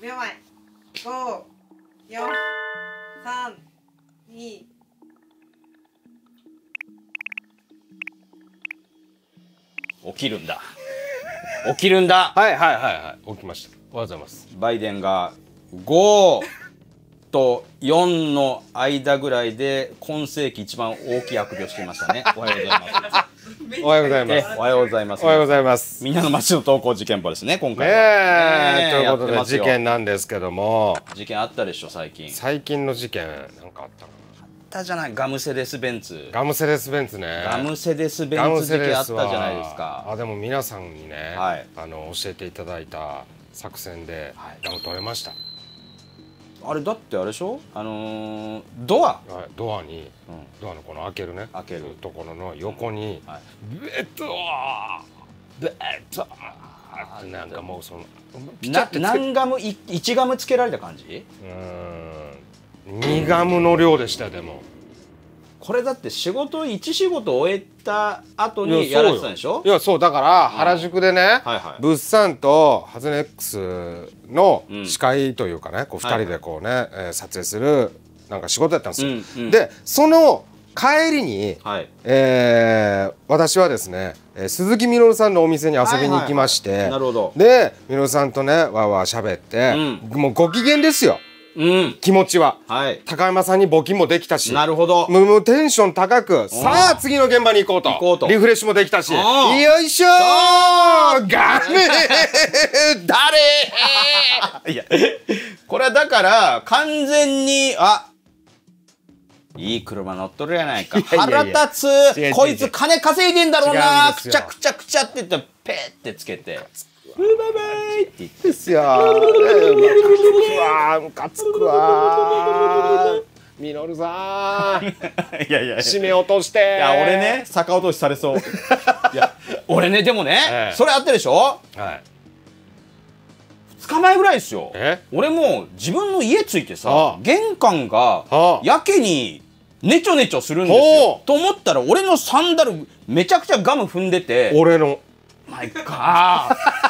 5秒前。5 4 3 2起きるんだ。起きるんだ。はいはいはいはい。起きました。おはようございます。バイデンが5と4の間ぐらいで今世紀一番大きいあくびをしていましたね。おはようございますおはようございます。えおはようございます。おはようございます。みんなの街の投稿事件簿ですね今ね回は。ねええということで事件なんですけども。事件あったでしょ最近。最近の事件なんかあったかなあったじゃないガムセデス・ベンツ。ガムセレスベンツね。ガムセデス・ベンツ事件あったじゃないですか。あでも皆さんにね、はい。あの教えていただいた作戦ではい。ガム取れました、あれだってあれでしょ？あのードア。はいドアに、うん。ドアのこの開けるね。開ける。ところの横に、はい。ベッドベッドってなんかもうそのな何ガムい1ガムつけられた感じ？うーん。2ガムの量でしたよでもこれだって仕事1仕事終えた後にやられてたんでしょ？いやそうだから原宿でね、はい。はい物産とハズネックスのうん司会というかね、こう2はい。人でこうね、えー撮影するなんか仕事やったんですよ。うんうん。でその帰りに、はい。えー私はですね、えー鈴木みのるさんのお店に遊びに行きまして、はいはいはい。なるほど。でみのるさんとねわーわー喋って、もうご機嫌ですようん。気持ちは。はい。高山さんに募金もできたし。なるほど。もうもうテンション高く。さあ次の現場に行こうと。行こうと。リフレッシュもできたし。うん。よいしょー。ガメ いや。これはだから完全にあいい車乗っとるやないか。腹立つ。こいつ金稼いでんだろうな。くちゃくちゃくちゃって言ってペーってつけて「うバイバイ」って言ってですよームカつくわムカつくわーみのるさんいやいや締め落としていや俺ね逆落としされそういや俺ねでもね、ええそれあったでしょはい2日前ぐらいですよ俺も自分の家着いてさああ玄関がやけにネチョネチョするんですよと思ったら俺のサンダルめちゃくちゃガム踏んでて俺のマイカー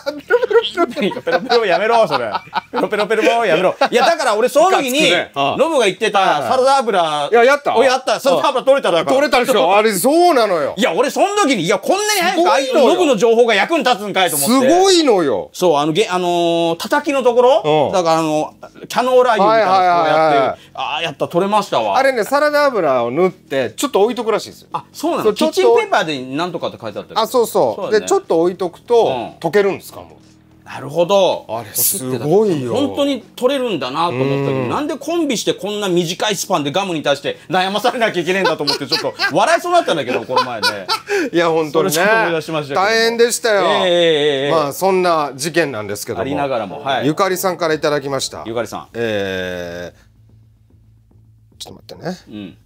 ペロペロペロもやめろそれペロペロペロやめろいやだから俺その時にノブが言ってたサラダ油いややったおやったサラダ油取れただから取れたでしょあれそうなのよいや俺その時にいやこんなに早くあいすごいのノブの情報が役に立つんかいと思ってすごいのよそう、あの、げ、あの、叩きのところ、だからあの、キャノーラ油みたいなやって、ああ、やった、取れましたわ。あれねサラダ油を塗ってちょっと置いとくらしいですよあ、そうなのキッチンペーパーでなんとかって書いてあったあそうそうでちょっと置いとくと、溶けるんですかもなるほど。あれすごいよ本当に取れるんだなと思ったけど、うんなんでコンビしてこんな短いスパンでガムに対して悩まされなきゃいけないんだと思って、ちょっと笑いそうになったんだけど、この前ね。いや本当にね大変でしたよ、ええええええまあそんな事件なんですけどもありながらも、はい。ゆかりさんからいただきましたゆかりさん。えー、ちょっと待ってねうん。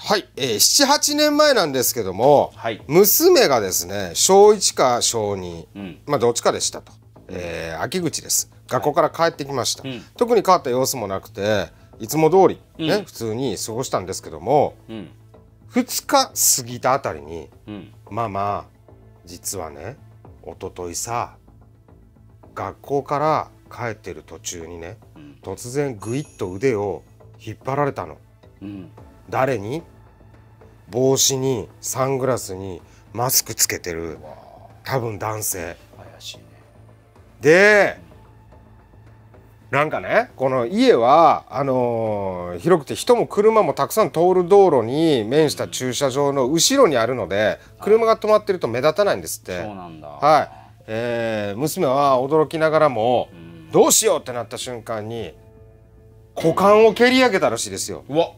はい、えー、78年前なんですけども、はい。娘がですね小1か小2、うん。まあどっちかでしたと、えー秋口です。学校から帰ってきました、うん。特に変わった様子もなくていつも通りね、うん。普通に過ごしたんですけどもうん。2日過ぎたあたりにうん。ママ実はね一昨日さ学校から帰ってる途中にねうん。突然グイッと腕を引っ張られたの。うん。誰に？帽子にサングラスにマスクつけてる多分男性。怪しいね。でなんかねこの家はあのー広くて人も車もたくさん通る道路に面した駐車場の後ろにあるので車が止まってると目立たないんですって。そうなんだ。はい、えー娘は驚きながらもうん。どうしようってなった瞬間に股間を蹴り上げたらしいですよ。うわ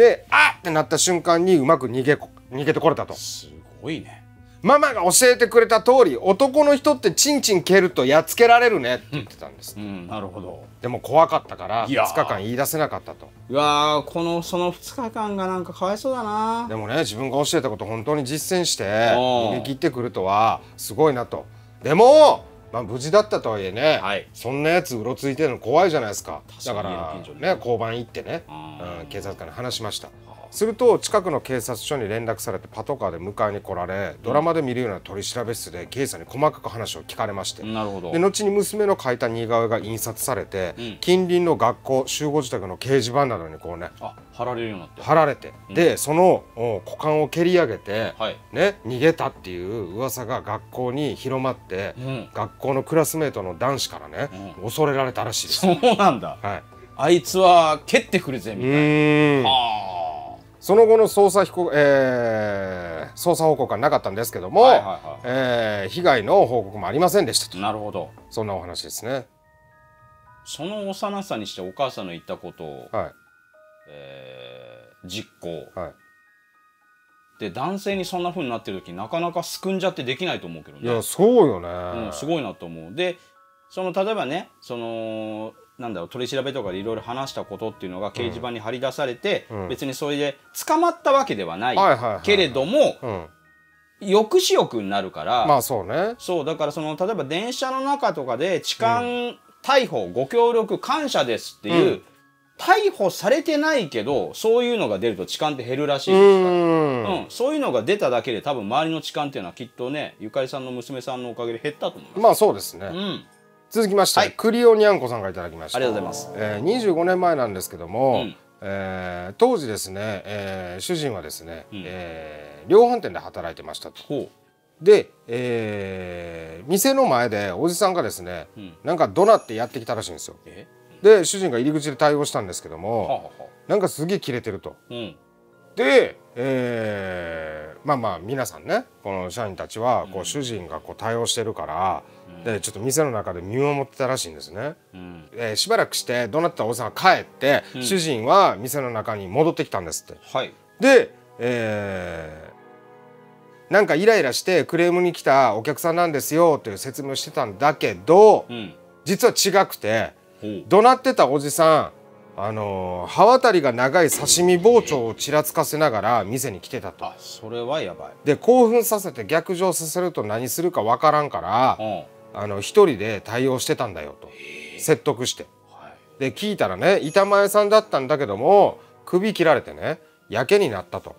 であっってなった瞬間にうまく逃げこ逃げてこれたと。すごいね。ママが教えてくれた通り男の人ってチンチン蹴るとやっつけられるねって言ってたんです、うん、なるほど。でも怖かったからいやー。2日間言い出せなかったと。うわーこのその2日間がなんかかわいそうだな。でもね自分が教えたこと本当に実践して逃げ切ってくるとはすごいなと。でもまあ無事だったとはいえね、はい。そんなやつうろついてるの怖いじゃないですか。だからね。交番行ってね、うん、警察官に話しましたすると近くの警察署に連絡されてパトカーで迎えに来られドラマで見るような取り調べ室で警察に細かく話を聞かれまして、なるほど。で後に娘の書いた似顔絵が印刷されて、ん。近隣の学校集合自宅の掲示板などにこうねあ貼られるようになって。貼られて、でそのお股間を蹴り上げて、はい。ね、逃げたっていう噂が学校に広まって、うん。学校のクラスメートの男子からね、恐れられたらしいです。そうなんだ。はい、あいつは蹴ってくるぜうみたいな。ーん。あその後の捜査被告、えー捜査報告はなかったんですけども、はいはいはい。えー被害の報告もありませんでしたと。あなるほど。そんなお話ですね。その幼さにしてお母さんの言ったことを、はい。えー実行。はい。で男性にそんな風になってる時なかなかすくんじゃってできないと思うけどね。いやそうよね、うん、すごいなと思う。でその例えばねそのなんだろう取り調べとかでいろいろ話したことっていうのが掲示板に貼り出されて、うん。別にそれで捕まったわけではないけれども、うん、抑止力になるから、まあそうね。そうだからその例えば電車の中とかで痴漢逮捕、ご協力感謝ですっていう、うん。逮捕されてないけどそういうのが出ると痴漢って減るらしい、ううん。ーん。そういうのが出ただけで多分周りの痴漢っていうのはきっとねゆかりさんの娘さんのおかげで減ったと思います。まあそうですね、うん続きまして、はい。クリオニャンコさんがいただきました。ありがとうございます。えー、25年前なんですけども、うん。えー当時ですね、えー主人はですね、ん。えー量販店で働いてましたと。ほで、えー店の前でおじさんがですね、うん。なんか怒鳴ってやってきたらしいんですよ。で主人が入り口で対応したんですけどはも、あはあはなんかすげえキレてると。うん。で、えーまあまあ皆さんねこの社員たちはこう主人がこう対応してるから、でちょっと店の中で見守ってたらしいんですね。うん。えーしばらくして怒鳴ったおじさんが帰って、主人は店の中に戻ってきたんですって。はい。で、えーなんかイライラしてクレームに来たお客さんなんですよという説明をしてたんだけど、うん。実は違くて怒鳴ってたおじさんあのー刃渡りが長い刺身包丁をちらつかせながら店に来てたと。あそれはやばい。で興奮させて逆上させると何するかわからんからうんあの一人で対応してたんだよと。説得して。はい。で聞いたらね板前さんだったんだけども首切られてねやけになったと。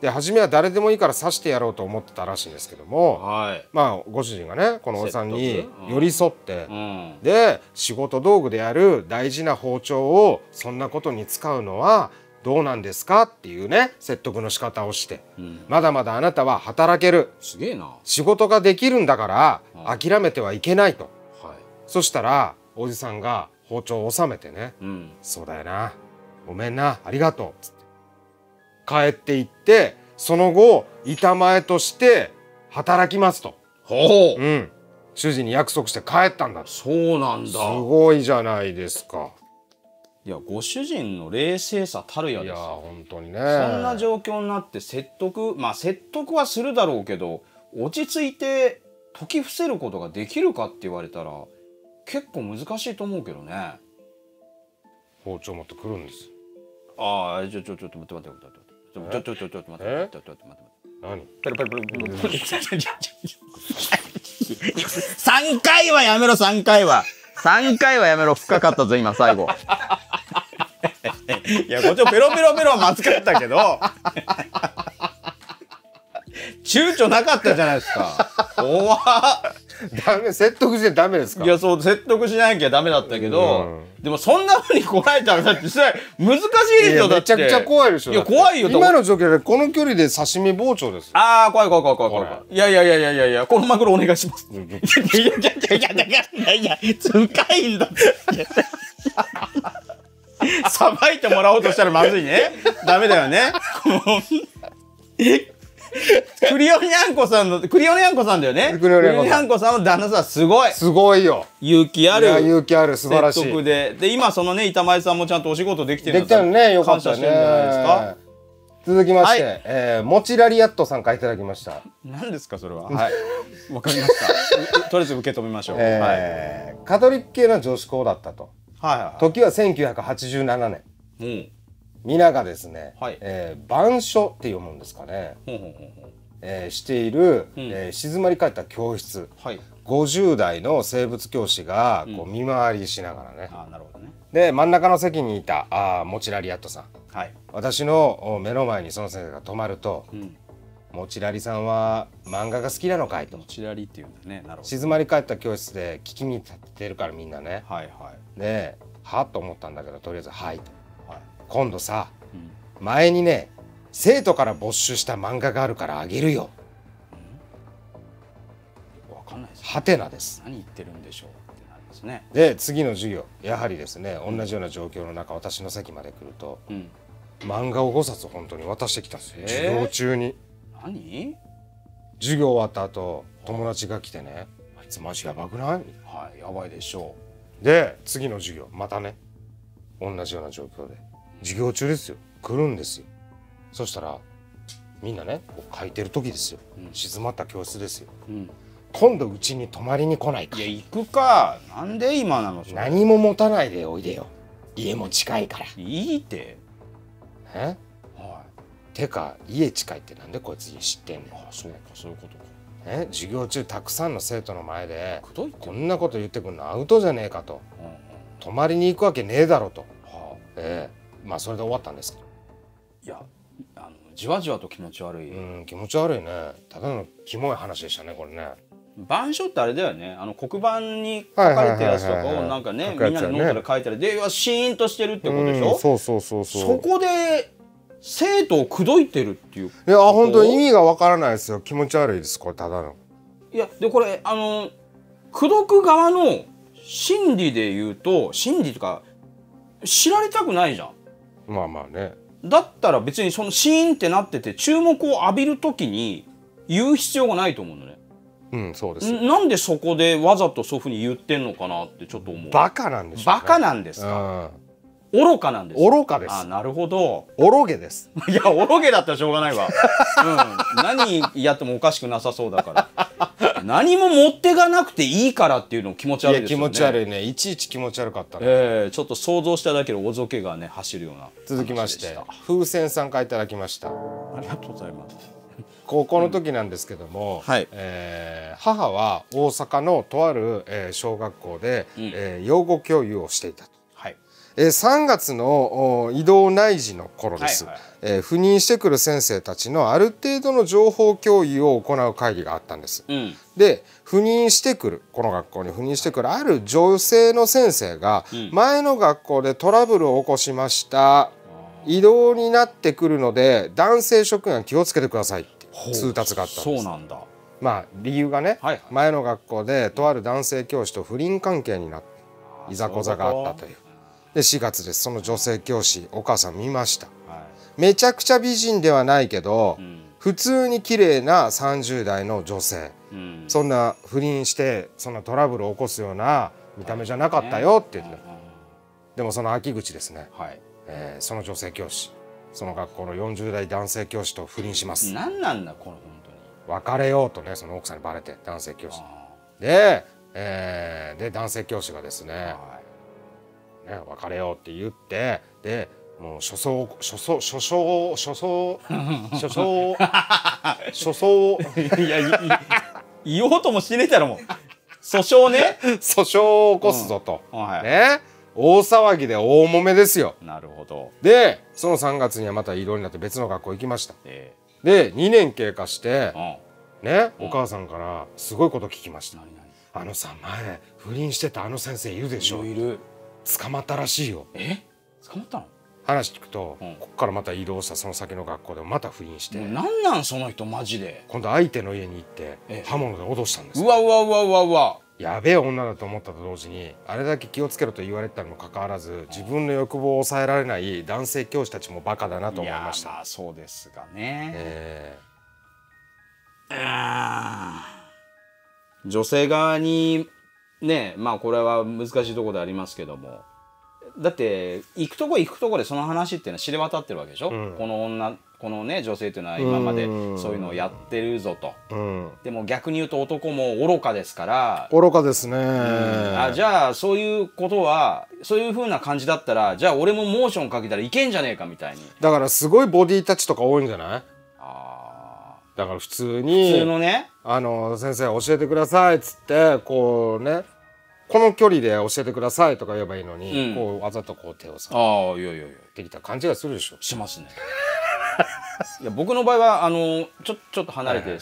で初めは誰でもいいから刺してやろうと思ってたらしいんですけどもはい。まあご主人がねこのおじさんに寄り添ってうん。で仕事道具である大事な包丁をそんなことに使うのはどうなんですかっていうね説得の仕方をして。うん。まだまだあなたは働ける。すげえな。は仕事ができるんだからうん諦めてはいけないと。い。そしたらおじさんが包丁を収めてねうん「そうだよな。ごめんな。ありがとう」つって。帰っていってその後板前として働きますと、ほう。うん、主人に約束して帰ったんだすそうなんだ。ごいじゃないですかいやご主人の冷静さたるやです。よ本当にね。そんな状況になって説得まあ説得はするだろうけど落ち着いて解き伏せることができるかって言われたら結構難しいと思うけどね。包丁持ってくるんです。ああちょちょちょっと待って待って待って待って。ちょちょちょちょっと待って。え？待って待って待って何ペロペロペロペロペロ3回はやめろ3回は。3回はやめろ深かったぞ今最後いやこっちもペロペロペロはまずかったけど。躊躇なかったじゃないですか。怖っ。ダメ説得してダメですか？いやそう説得しなきゃダメだったけど、でもそんなふうに来られたらだってそれ難しいでしょだって。めちゃくちゃ怖いでしょいや怖いよ今の状況でこの距離で刺身包丁ですああ怖い怖い怖い怖い怖い。ほいやいやいやいやいやいやこのマグロお願いします。いやいやいやいやいやいや深いんだってさばいてもらおうとしたらまずいね。ダメだよね。クリオニャンコさんのクリオニャンコさんだよね。クリオニャンコさんの旦那さんすごい。すごいよ。勇気ある勇気ある。素晴らしい。説得で。で今そのね板前さんもちゃんとお仕事できてるできたのねよかった感謝してるんじゃないですか？ね続きまして、はい。えー、モチラリアットさんからいただきました、何ですかそれは？はい。わかりました。うとりあえず受け止めましょう、えーカトリック系の女子校だったとはいはい。はい時は1987年。う。ん皆がですね、はい。えー板書って読むんですかね、ほうほうほうほう。えーしている、うん。えー静まり返った教室。はい。50代の生物教師がこう見回りしながらね、あなるほどね。で真ん中の席にいたあーモチラリアットさん。はい。私のお目の前にその先生が止まるとうん「モチラリさんは漫画が好きなのかい?」と。持ちらりっていうんだね。なるほど。静まり返った教室で聞きに立ってるからみんなね。はいはい。で「は?」と思ったんだけどとりあえず「はい」と。はい。今度さうん。前にね生徒から没収した漫画があるからあげるよ。わかんないですはてなです。何言ってるんでしょうってなりますね。で次の授業。やはりですね同じような状況の中私の席まで来るとうん。漫画を5冊本当に渡してきたんです授業中に何？授業終わった後友達が来てね「あい。つマジやばくない?はいやばいでしょ」で次の授業またね。同じような状況で。授業中ですよ。来るんですよ。そしたらみんなねこう書いてる時ですよ。うん。静まった教室ですよ。う、うん、今度うちに泊まりに来ないか。いや行くか。なんで今なの何も持たないでおいでよ。家も近いから。いいって。え？はてか家近いってなんでこいつ知ってんねん。そうかそういうことか。え授業中たくさんの生徒の前でこんなこと言ってくんのアウトじゃねえかと。うんうん。泊まりに行くわけねえだろと。はあ。ええ。まあそれで終わったんですけど。いやあのじわじわと気持ち悪い、うん気持ち悪いね。ただのキモい話でしたねこれね。板書ってあれだよね。あの黒板に書かれてるやつとかをなんかねみんなでノートで書いたりでシーンとしてるってことでしょ、うんそうそうそうそう。そこで生徒を口説いてるっていういや本当に意味がわからないですよ。気持ち悪いですこれただの。いやでこれあの口説く側の心理で言うと心理とか知られたくないじゃん。まあまあね。だったら別にそのシーンってなってて注目を浴びるときに言う必要がないと思うのね。うんそうです。なんでそこでわざとそういうふうに言ってんのかなってちょっと思う。バカなんでしょうね。バカなんですか？うん愚かなんです。か愚かです。あなるほど。おろげです。いやおろげだったらしょうがないわ、うん、何やってもおかしくなさそうだから。何も持ってかなくていいからっていうの気持ち悪いですよね。持ち悪いね。いちいち気持ち悪かったね。えー、ちょっと想像しただけでおぞけがね走るような続きまして風船さんからいただきました。たありがとうございます。高校の時なんですけども、はい。えー母は大阪のとある、えー小学校で、うん。えー養護教諭をしていたえー3月のお移動内時の頃です、はいはい。えー赴任してくる先生たちのある程度の情報共有を行う会議があったんです。うん。で赴任してくるこの学校に赴任してくるある女性の先生がうん。前の学校でトラブルを起こしました。移動になってくるので男性職員は気をつけてくださいって通達があったんです。そうなんだ。まあ理由がね、はいはい。前の学校でとある男性教師と不倫関係になっていざこざがあったというで4月です。その女性教師お母さん見ました。はめちゃくちゃ美人ではないけど、い、うん。普通に綺麗な30代の女性。うん、そんな不倫してそんなトラブルを起こすような見た目じゃなかったよって言って、でもその秋口ですね、はい。えーその女性教師。その学校の40代男性教師と不倫します。何なんだこの本当に。別れようとねその奥さんにバレて男性教師。あで、えーで男性教師がですねね別れようって言ってでもう書相書相書相書相書相 書相。いいやいい言おうともしねえだろもう。訴訟ね。訴訟を起こすぞと、はい、ね。大騒ぎで大揉めですよ。なるほど。でその3月にはまた異動になって別の学校行きました。えで2年経過してー、うん。ねうんお母さんからすごいこと聞きました。あのさ前不倫してたあの先生いるでしょ。いる捕まったらしいよ。え？捕まったの？話聞くと、うん。こっからまた移動したその先の学校でもまた不倫して、もうなんなんその人マジで？今度相手の家に行ってええ。刃物で脅したんですうわうわうわうわうわ。やべえ女だと思ったと同時にあれだけ気をつけろと言われてたにもかかわらず自分の欲望を抑えられない男性教師たちもバカだなと思いました。やまあそうですがね、えうん女性側にねまあこれは難しいところでありますけども。だって行くとこ行くとこでその話っていうのは知れ渡ってるわけでしょ、うん。この女このね女性っていうのは今までうん。そういうのをやってるぞと。えうん。でも逆に言うと男も愚かですから、愚かですね、あじゃあそういうことはそういう風な感じだったらじゃあ俺もモーションかけたらいけんじゃねえかみたいに。だからすごいボディタッチとか多いんじゃない？あだから普通ーに普通のね。あの先生教えてくださいっつってこうねこの距離で教えてくださいとか言えばいいのに、うん。こうわざとこう手をさああいやいやいや。できた勘違いするでしょ。しますね。いや僕の場合はあのちょちょっと離れて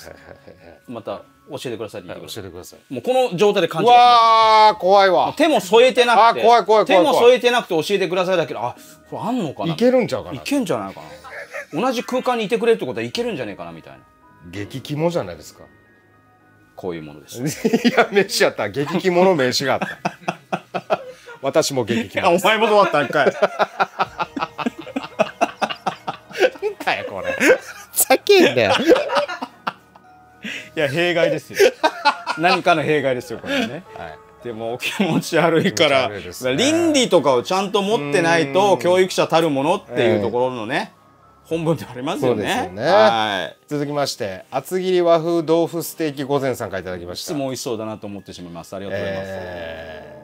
また教えてくださいって言ってくださ教えてください。いもうこの状態で勘違ういしまわー怖いわ。す手も添えてなくてあ怖い怖い怖い。手も添えてなくて教えてくださいだけどあこれあんのかな？いけるんちゃうかな？いけんじゃないかな？同じ空間にいてくれるってことはいけるんじゃねえかなみたいな。激肝じゃないですかこういうものです いや飯やった。激肝の名刺があった。私も激肝お前もどうだったんかい。だよこれ。叫んだよ。いや弊害ですよ。何かの弊害ですよこれね。はい。でも気持ち悪いから、ね。倫理とかをちゃんと持ってないと教育者たるものっていうところのね、本文でありますよね。よね。はい。続きまして厚切り和風豆腐ステーキ御膳さんからいただきました。いつも美味しそうだなと思ってしまいます。ありがとうございます、え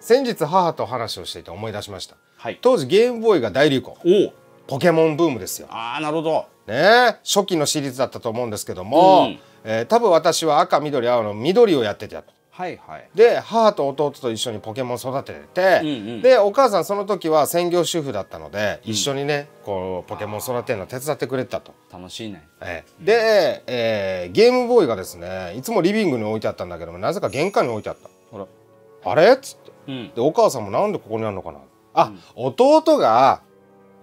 ー。先日母と話をしていて思い出しました。はい。当時ゲームボーイが大流行。おポケモンブームですよ。ああなるほど。ね。初期のシリーズだったと思うんですけども、うん。えー多分私は赤緑青の緑をやってたとはいはい。で母と弟と一緒にポケモン育ててて、うんうん。でお母さんその時は専業主婦だったので、一緒にねこうポケモン育てるの手伝ってくれてたと。楽しいね。ええ。で、えーゲームボーイがですねいつもリビングに置いてあったんだけどもなぜか玄関に置いてあった。ほら。あれ？っつって。うん。でお母さんもなんでここにあるのかな？あ、弟が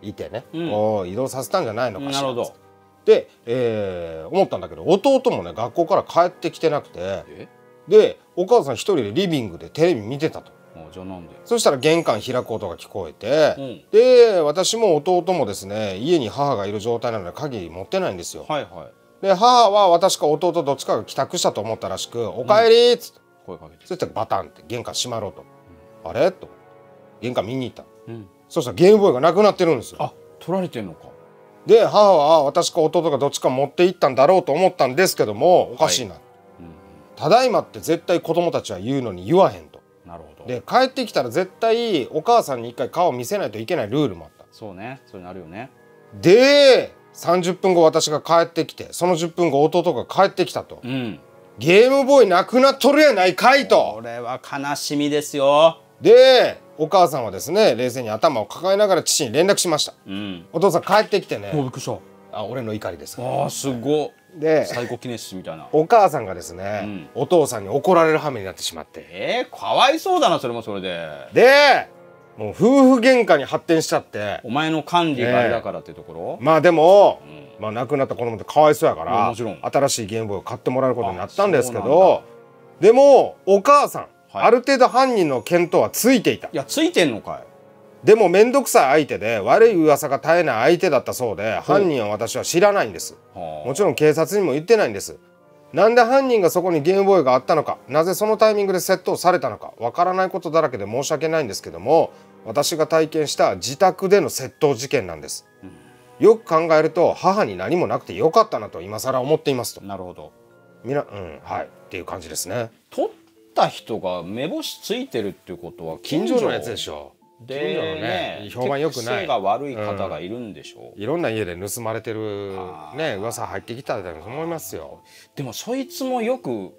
いてね、うん。移動させたんじゃないのかしら。なるほど。で、えー思ったんだけど弟もね学校から帰ってきてなくてえ？でお母さん一人でリビングでテレビ見てたと。あじゃあなんで？そしたら玄関開く音が聞こえて、うん。で私も弟もですね家に母がいる状態なので鍵持ってないんですよ。はいはい。で母は私か弟どっちかが帰宅したと思ったらしく「おかえり」っつって、声かけて。そしたらバタンって玄関閉まろうと「あれ?」と。玄関見に行った。うん。そしたらゲームボーイがなくなってるんですよ。あ取られてんのか。で母は私か弟がどっちか持って行ったんだろうと思ったんですけどもおかしいな、うんただいまって絶対子供たちは言うのに言わへんと。なるほど。で帰ってきたら絶対お母さんに一回顔見せないといけないルールもあった。そうね。そうなるよね。で30分後私が帰ってきてその10分後弟が帰ってきたと。うん。ゲームボーイなくなっとるやないかいことれは悲しみですよ。でお母さんはですね冷静に頭を抱えながら父に連絡しました。うん。お父さん帰ってきてね。あ俺の怒りです。あーすごっでサイコキネシスみたいな。お母さんがですね、お父さんに怒られる羽目になってしまって。えー、かわいそうだなそれもそれで。でもう夫婦喧嘩に発展しちゃって。お前の管理があれだからってところ、まあでも、ん。まあ亡くなった子供ってかわいそうやからもちろん。新しいゲームボーイを買ってもらうことになったんですけどでもお母さん、はい。ある程度犯人の見当はついていた。いやついてんのかいでも面倒くさい相手で悪い噂が絶えない相手だったそうで犯人は私は知らないんです。はあ。もちろん警察にも言ってないんです。なんで犯人がそこにゲームボーイがあったのかなぜそのタイミングで窃盗されたのかわからないことだらけで申し訳ないんですけども私が体験した自宅での窃盗事件なんです、よく考えると母に何もなくてよかったなと今更思っていますと。なるほど。みなうんはい。っていう感じですね。取った人が目星ついてるっていうことは近所のやつでしょでね評判良くない。癖が悪い方がいるんでしょう、いろんな家で盗まれてるね噂入ってきたと思いますよ。でもそいつもよく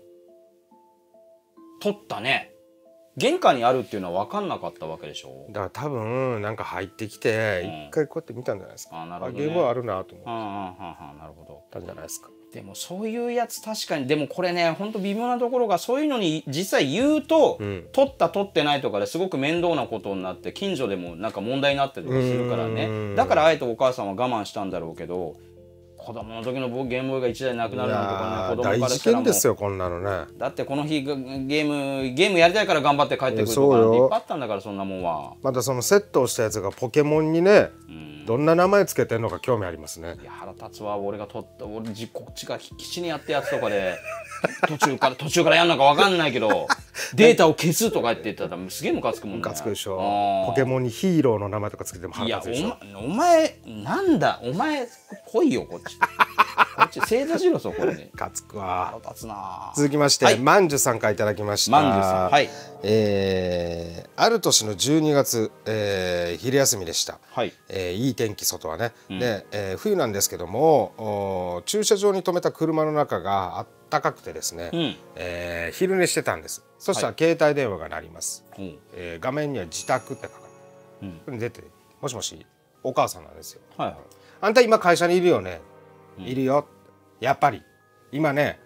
取ったね。玄関にあるっていうのは分かんなかったわけでしょ。だから多分なんか入ってきてうん。一回こうやって見たんじゃないですか、あなるほどね。ゲームボーイあるなと思っはんはんはんはんなるほど。たんじゃないですかでもそういうやつ確かにでもこれねほんと微妙なところがそういうのに実際言うと、うん。取った取ってないとかですごく面倒なことになって近所でもなんか問題になったりとかするからうねん。だからあえてお母さんは我慢したんだろうけど子供の時のゲームボーイが1台なくなるなんて子供からしたらですよこんなのね。だってこの日がゲームゲームやりたいから頑張って帰ってくるとかなんていっぱいあったんだからそんなもんは。またそのセットをしたやつがポケモンにねうんどんな名前つけてんのか興味ありますね。いや腹立つわ。俺が取った俺じこっちが必死にやったやつとかで 途中から途中からやんのか分かんないけど データを消すとかって言ったらすげえムカつくもんね。ムカつくでしょ。ポケモンにヒーローの名前とかつけてもいや腹立つでしょ。お,、お前なんだ？お前来いよこっちこっち正座しろそこに。ムカつくわ。腹立つな。続きまして、はい。まんじゅさんからいただきました。まんじゅさん。はい。えーある年の12月、えー昼休みでした、はい。えーいい天気外はね、で、えー冬なんですけども駐車場に止めた車の中があったかくてですね、うん。えー昼寝してたんです。そしたら携帯電話が鳴ります、う。んえー画面には自宅って書かれてうん。出てもしもしお母さんなんですよ。はいはい。あんた今会社にいるよね、うんいるよやっぱり。今ね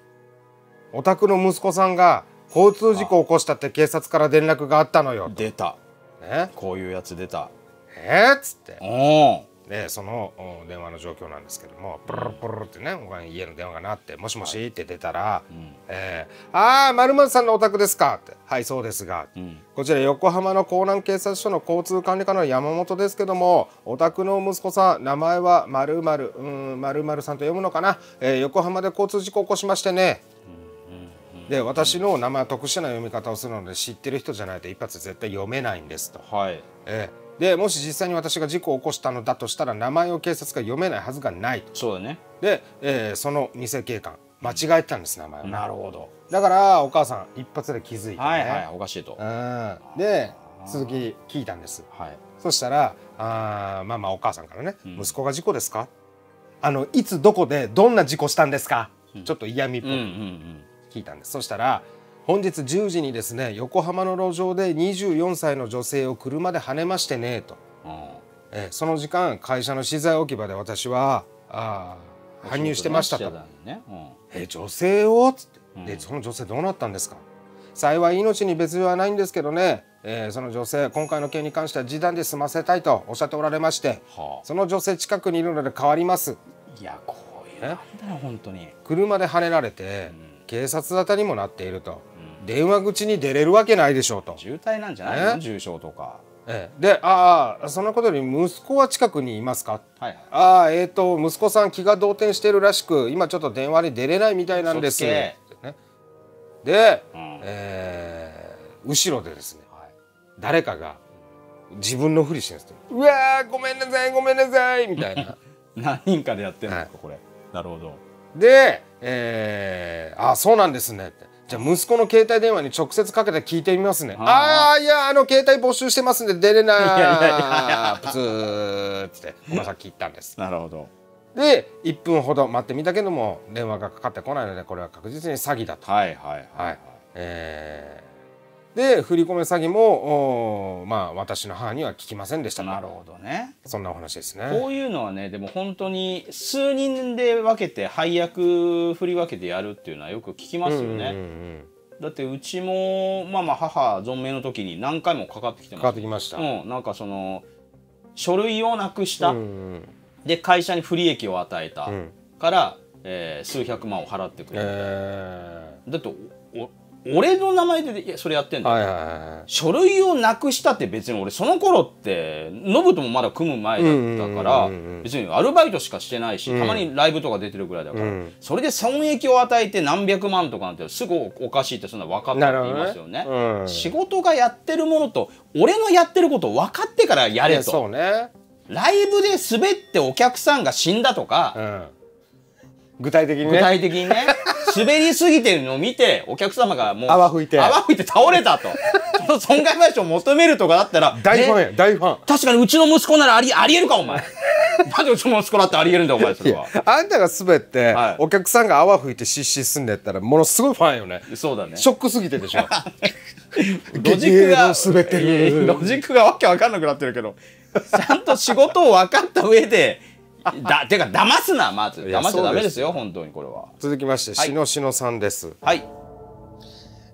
お宅の息子さんが交通事故を起こしたって警察から連絡があったのよ出た。ね。こういうやつ出た。えー、っつって。おおでそのお電話の状況なんですけどもプルルプルルってね家の電話が鳴って「もしもし?」って出たらうん「えー、ああ〇〇さんのお宅ですか?」って「はいそうですが」うん。こちら横浜の港南警察署の交通管理課の山本ですけどもお宅の息子さん名前は〇〇うん〇〇さんと読むのかな、えー横浜で交通事故起こしましてね。で私の名前は特殊な読み方をするので知ってる人じゃないと一発絶対読めないんですと。はい。えーでもし実際に私が事故を起こしたのだとしたら名前を警察が読めないはずがないと。そうだね。で、えーその偽警官間違えてたんです名前をねなるほど。だからお母さん一発で気づいてね、はいはいおかしいと。うん。で続き聞いたんです。はい。そしたらあーまあまあお母さんからね、うん。息子が事故ですか？あのいつどこでどんな事故したんですか、うん。ちょっと嫌味っぽうんうんういん。聞いたんです、そしたら本日10時にですね横浜の路上で24歳の女性を車で跳ねましてねと、えーその時間会社の資材置き場で私はあー搬入してましたと。ね。うん。え女性を？つって、うん。でその女性どうなったんですか？幸い命に別状はないんですけどね、えーその女性今回の件に関しては示談で済ませたいとおっしゃっておられましてはその女性近くにいるので変わります。あいやこういうなんだよ本当に。車で跳ねられて、うん。警察沙汰にもなっていると、うん電話口に出れるわけないでしょうと、渋滞なんじゃないえの重症とか。えーでああそんなことより息子は近くにいますか？はいはい。ああえっ、と息子さん気が動転しているらしく今ちょっと電話に出れないみたいなんです。ね。で、うん。えー後ろでですねはい誰かが自分のふりしてるんですようわーごめんなさいごめんなさいみたいな。何人かでやってるんですはかこれ。なるほど。で、えー、あそうなんですねってじゃあ息子の携帯電話に直接かけて聞いてみますね。あ。ーあいやあの携帯募集してますんで出れない。いやいやいやプツーっておばさん切ったんです。なるほど。で1分ほど待ってみたけども電話がかかってこないのでこれは確実に詐欺だと。はいはいははい。い。えーで振り込め詐欺もおーまあ私の母には聞きませんでしたと。なるほどね。そんなお話ですね。こういうのはねでも本当に数人で分けて配役振り分けてやるっていうのはよく聞きますよね、うんうんうんだってうちもまあまあ母存命の時に何回もかかってきてかます。かってきました、うん、なんかその書類をなくした、うんうんで会社に不利益を与えた、うん。から、えー数百万を払ってくれる、えだっておお俺の名前でそれやってんー、だよ、はいはいはい。書類をなくしたって別に俺その頃ってノブともまだ組む前だったから別にアルバイトしかしてないし、うん。たまにライブとか出てるぐらいだから、うん。それで損益を与えて何百万とかなんてすぐおかしいってそんな分かったって言いますよね。ねうん。仕事がやってるものと俺のやってることを分かってからやれと。そうね、ライブで滑ってお客さんが死んだとか、うん、具体的にね。具体的にね 滑りすぎてるのを見てお客様がもう泡吹いて。泡吹いて倒れたと。その損害賠償を求めるとかだったらね大ファンや大ファン。確かにうちの息子ならありありえるかお前。なんでうちの息子だってありえるんだお前それは。あんたが滑って、はい。お客さんが泡吹いて失神すんでったらものすごいファンよね。そうだね。ショックすぎてでしょ。ロジックが滑ってる。ロジックがわけわかんなくなってるけどちゃんと仕事を分かった上で だてか騙すなまず。騙しちゃダメですよ本当にこれは。続きましてはいしのしのさんです、はい。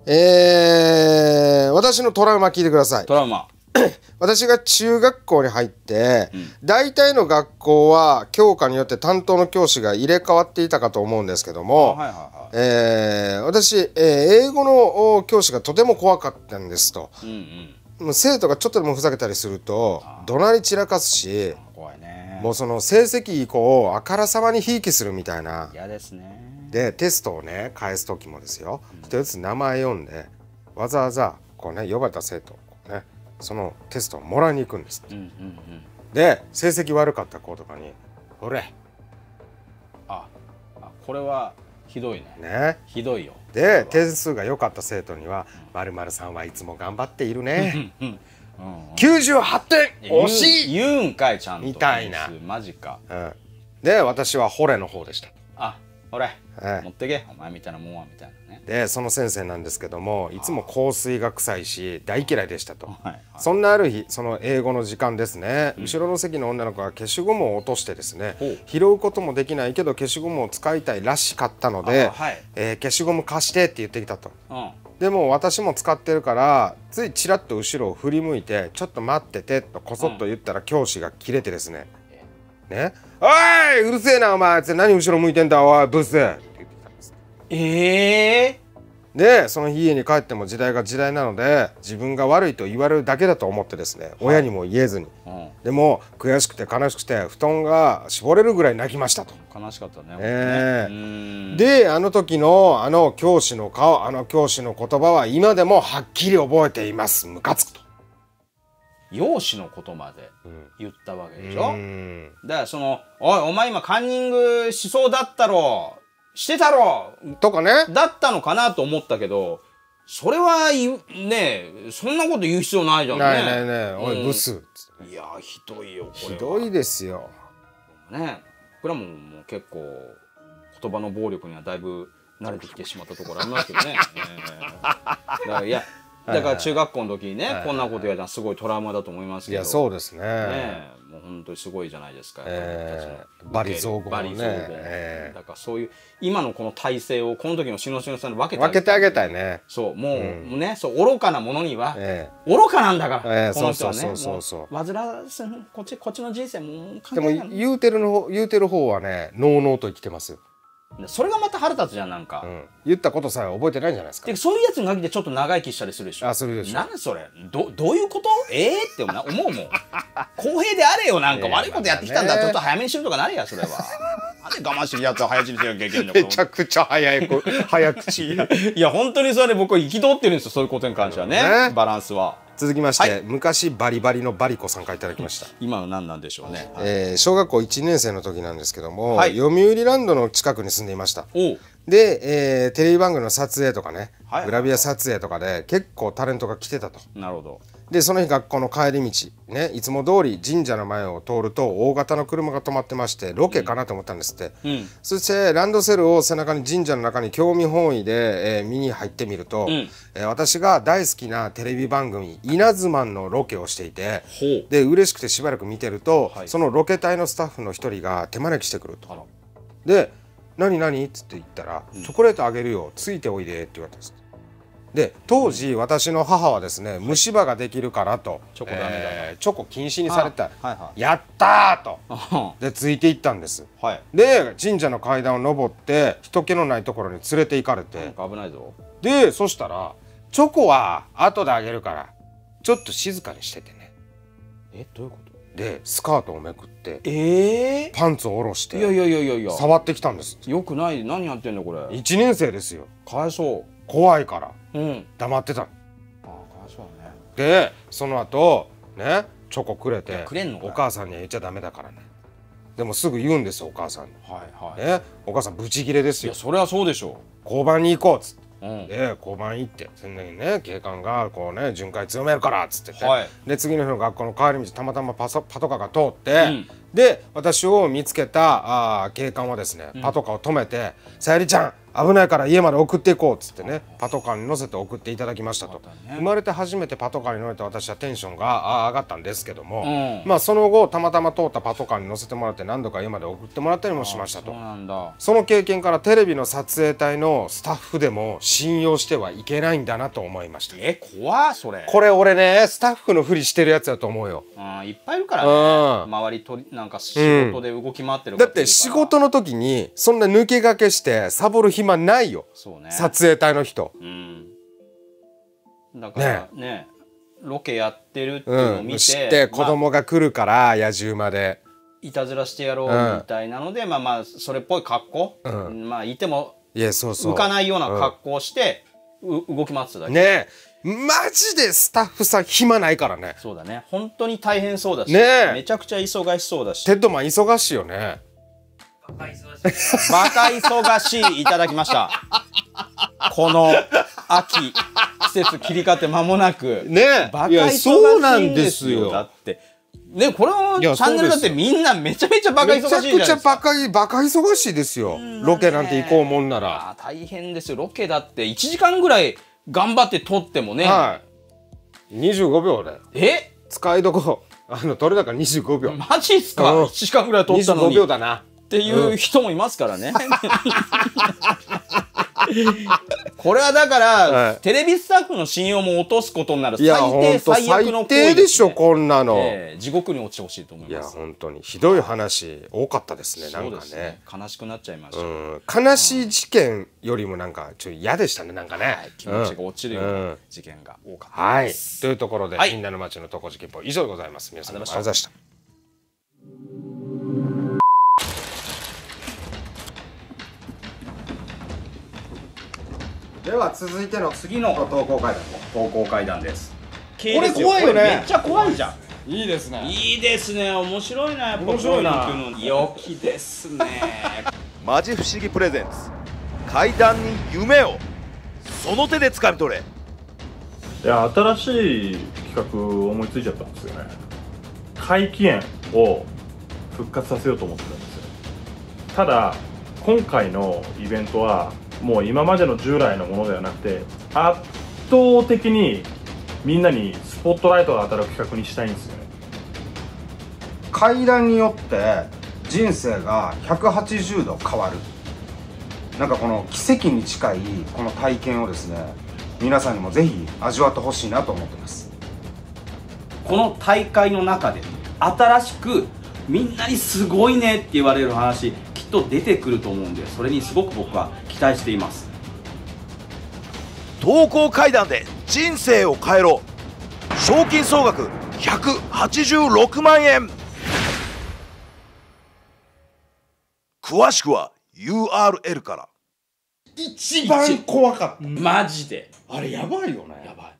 えー、私のトラウマ聞いてください。トラウマ。私が中学校に入って、ん。大体の学校は教科によって担当の教師が入れ替わっていたかと思うんですけども、はいはいはえー私、えー英語のお教師がとても怖かったんですと。いうんうん。もう生徒がちょっとでもふざけたりすると怒鳴り散らかすし怖いね。もうその成績以降あからさまにひいきするみたいな。嫌ですね。でテストをね返す時もですよ。一つずつ名前読んでわざわざこうね呼ばれた生徒ねそのテストをもらいに行くんですって。うんうんうん。で成績悪かった子とかに「ほれああこれはひどいね。ね。ひどいよ。で点数が良かった生徒には「まるさんはいつも頑張っているね98点。惜しい!言うんかいちゃんと。みたいな。マジか」うん、で私は「ほれ」の方でした。あほら、はい持ってけ。お前みたいなもんはみたいな。ねでその先生なんですけどもいつも香水が臭いし大嫌いでしたと、はいはい。そんなある日その英語の時間ですね、後ろの席の女の子が消しゴムを落としてですねほう。拾うこともできないけど消しゴムを使いたいらしかったので、あはい。えー消しゴム貸してって言ってきたと。うん。でも私も使ってるからついちらっと後ろを振り向いて「ちょっと待ってて」とこそっと言ったら教師が切れてですね「ねおいうるせえなお前」って何後ろ向いてんだおいブスええでその日家に帰っても時代が時代なので自分が悪いと言われるだけだと思ってですね親にも言えずに。うん。でも悔しくて悲しくて布団が絞れるぐらい泣きましたと。悲しかったねえ。ーん。であの時のあの教師の顔あの教師の言葉は今でもはっきり覚えています。ムカつくと。容姿のことまで言ったわけでしょ、うん。だからその「おいお前今カンニングしそうだったろしてたろとかね。だったのかなと思ったけどそれはねえそんなこと言う必要ないじゃんね。ないないない。おいうん。ブス。いやひどいよこれは。ひどいですよ。ね僕らももう結構言葉の暴力にはだいぶ慣れてきてしまったところありますけどね、えーだからいやだから中学校の時にね、こんなこと言われたらすごいトラウマだと思いますけど。いやそうですね。ねえもう本当にすごいじゃないですか、えーバリ雑言ね。バリ雑言、ええ。だからそういう今のこの体制をこの時のしのしのさんに分けて分けてあげたいいね。そうもう,、もうねそう愚かなものには、え愚かなんだから、ええこの人はね。そうそうそうそう。煩わしこっちこっちの人生もうえでも関係ない言うてるの方言うてる方はねのうのうと生きてますよ、それがまた腹立つじゃんなんか、うん、言ったことさえ覚えてないんじゃないですか。でそういうやつに限ってちょっと長生きしたりするでしょ。あするでしょ。何それ？どどういうこと？ええって思う。もん。公平であれよなんか。悪いことやってきたんだ。まあね。ちょっと早めにしろとかなれやそれは。なんで我慢してるやつは早死にしなきゃいけないのめちゃくちゃ早い子早口。いや本当にそれ僕は憤ってるんですよそういうことに関してはね。ね。バランスは続きまして、はい。昔バリバリのバリコさんからいただきました。今は何なんでしょうね、えー小学校1年生の時なんですけども、はい。読売ランドの近くに住んでいました。で、えーテレビ番組の撮影とかね、はい。グラビア撮影とかで結構タレントが来てたと。なるほどでその日学校の帰り道ねいつも通り神社の前を通ると大型の車が止まってましてロケかなと思ったんですって、うん。そしてランドセルを背中に神社の中に興味本位で、えー見に入ってみると、ん。えー私が大好きなテレビ番組「稲妻」のロケをしていてで嬉しくてしばらく見てると、はい。そのロケ隊のスタッフの一人が手招きしてくると。で「何何?」っつって言ったら「チョコレートあげるよ。ついておいで」って言われたんですで当時私の母はですね虫歯ができるからとチョコダメだえーチョコ禁止にされた。あはい。はい。やったーと。あでついていったんです。はい。で神社の階段を登って人気のないところに連れて行かれて。危ないぞ。でそしたら「チョコは後であげるからちょっと静かにしててね。えどういうこと」でスカートをめくってええパンツを下ろしいやいてやいやいやいや。触ってきたんです。よくない。何やってんのこれ？1年生ですよ。かわいそ怖いから。ううん。黙ってたあかわいそうだね。でその後ねチョコくれてくれんのか。よお母さんには言っちゃダメだからね。でもすぐ言うんですよお母さんに。はいはい。ねお母さんブチギレですよ。いやそれはそうでしょ交番に行こうっつって。ううん。で交番行ってそんなにね警官がこうね巡回強めるからっつってて、はい。で次の日の学校の帰り道たまたまパソパトカーが通って、うん。で私を見つけたあー警官はですねパトカーを止めて「さゆりちゃん危ないから家まで送っていこう」っつってねパトカーに乗せて送っていただきましたと、生まれて初めてパトカーに乗れて私はテンションが上がったんですけども、うん。まあその後たまたま通ったパトカーに乗せてもらって何度か家まで送ってもらったりもしましたと。その経験からテレビの撮影隊のスタッフでも信用してはいけないんだなと思いました。え怖っそれ。これ俺ねスタッフのふりしてるやつだと思うよ。うんいっぱいいるからね。うん。周りとりなんか仕事で動き回ってるだ方いるから。って仕事の時にそんな抜け駆けしてサボる暇ないよ。ね。撮影隊の人。うん。だからねロケやってるっていうのを見て、うん。知って子供が来るから野獣まで。いたずらしてやろうみたいなので、まあまあそれっぽい格好、うまあいてもいやそうそう。浮かないような格好をして、う動き回ってただけ、ねえ。マジでスタッフさん暇ないからね。そうだね。本当に大変そうだし、ねえ。めちゃくちゃ忙しそうだし。テッドマン忙しいよねバカ忙しい。バカ忙しい。い。ただきましたこの秋季節切り替わって間もなくねえバカ忙しい。そうなんですよだってねこれのチャンネルだってみんなめちゃめちゃバカ忙しい。めじゃない。ですかちゃくちゃバカバカ忙しい。ですよロケなんて行こうもんなら大変ですよロケだって1時間ぐらい。頑張って撮ってもね、はい。25秒でえ使い。どころあの取れ高25秒マジっすかうん ?1 時間ぐらい。撮ったの25秒だなていう人もいますからね。これはだから、はい。テレビスタッフの信用も落とすことになる。いや最低最悪の行為最低でしょねこんなの、ええ地獄に落ちてほしいと思いいやます。本当に。ひどい話多かったですねなそんかね。ね。悲しくなっちゃいました。うん、悲しい事件よりもなんかちょっと嫌でしたねなんかね、はい。気持ちが落ちるよううなん。事件が多かったはい。です。というところで、はい。みんなの街のとこじきぽ以上でございます。皆さんありがとうございましたでは続いての次の投稿会談投稿会談です。これ怖いよね。めっちゃ怖いじゃん。いいですね。いいですね。面白いな、やっぱ。面白いな。良きですね。マジ不思議プレゼンツ。階段に夢を。その手で掴み取れ。いや新しい企画を思いついちゃったんですよね。怪奇園を復活させようと思ってるんですよ。ただ今回のイベントはもう今までの従来のものではなくて圧倒的にみんなにスポットライトが当たる企画にしたいんですよね。階段によって人生が180度変わる。なんかこの奇跡に近いこの体験をですね皆さんにもぜひ味わってほしいなと思ってます。この大会の中で新しくみんなにすごいねって言われる話きっと出てくると思うんでそれにすごく僕は期待しています。投稿階段で人生を変えろ。賞金総額186万円。詳しくは URL から。一番怖かっマジで。たあれやばいよね。やばい